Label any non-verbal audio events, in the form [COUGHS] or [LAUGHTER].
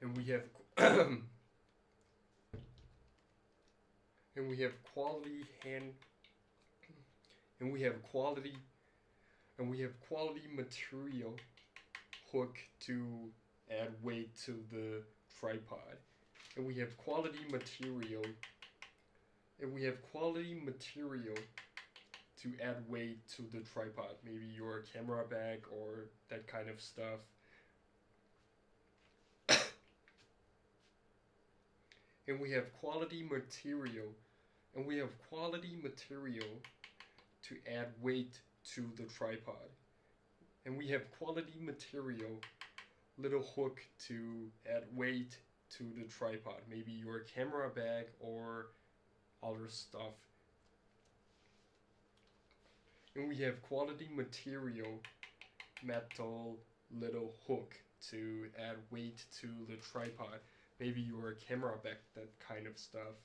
and we have [COUGHS] and we have quality hand and we have quality and we have quality material hook to add weight to the tripod and we have quality material and we have quality material to add weight to the tripod. Maybe your camera bag or that kind of stuff and we have quality material and we have quality material to add weight to the tripod. And we have quality material little hook to add weight to the tripod. Maybe your camera bag or other stuff. And we have quality material metal little hook to add weight to the tripod maybe you were a camera back, that kind of stuff